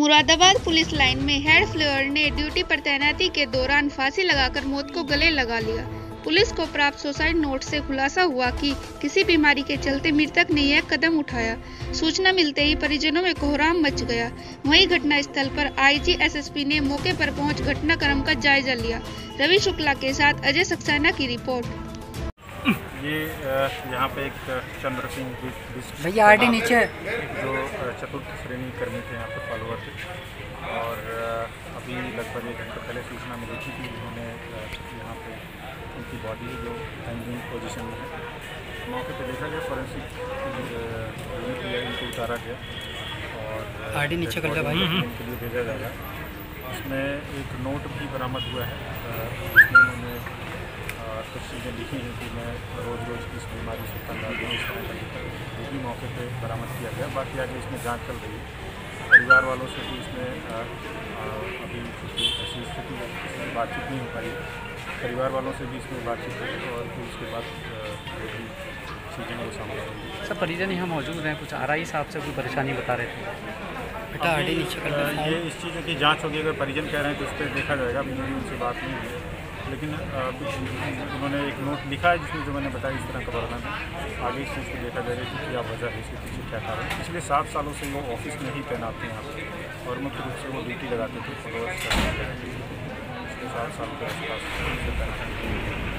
Police line में head फ्लोर ने ड्यूटी पर तैनाती के दौरान फांसी लगाकर मौत को गले लगा लिया। पुलिस को प्राप्त सुसाइड नोट से खुलासा हुआ कि किसी बीमारी के चलते मृतक ने यह कदम उठाया। सूचना मिलते ही परिजनों में कोहराम मच गया। वहीं घटना स्थल पर आईजी एसएसपी ने मौके पर पहुँच घटनाक्रम का जायजा लिया। रवि शुक्ला के साथ अजय सक्सेना की रिपोर्ट। ये यहाँ पे एक चंद्र सिंह भैया आरडी नीचे। जो चतुर्थ श्रेणी कर्मी थे यहाँ पे फॉलोअर थे। और अभी लगभग एक घंटे पहले सूचना मिली थी कि उन्होंने यहाँ पे उनकी बॉडी जो हैंगिंग पोजीशन में है। मौके पे देखा गया फॉरेंसिक यूनिट लिया इनको उतारा गया। और आर डी नीचे कर भाई। इनके लिए भेजा जाएगा उसमें एक नोट भी बरामद हुआ है। जिसमें उन्होंने कुछ चीज़ें लिखी हैं कि मैं रोज़ रोज़ इस बीमारी से तंग आ गया। वो भी मौके पर बरामद किया गया बाकी आगे इसमें जाँच चल रही है। परिवार वालों से भी इसमें अभी ऐसी स्थिति है बातचीत नहीं हो पाई। परिवार वालों से भी इसमें बातचीत हुई और फिर उसके बाद जो भी चीज़ें वो सामने आएँगी सर परिजन यहाँ मौजूद हैं कुछ आर आई साहब से कोई परेशानी बता रहे थे? बेटा नीचे ये इस चीज़ों की जाँच होगी अगर परिजन कह रहे हैं तो उस पर देखा जाएगा अभी मेरी उनसे बात नहीं हुई। लेकिन कुछ उन्होंने एक नोट लिखा है जिसमें जो मैंने बताया इस तरह का वर्णन आगे इस चीज़ को देखा जा रहा है कि क्या वजह है इसके पीछे क्या कारण पिछले सात सालों से वो ऑफ़िस में ही तैनात थे यहाँ और मुख्य रूप से वो ड्यूटी लगाते थे। फॉलोअर्स सात साल के आसपास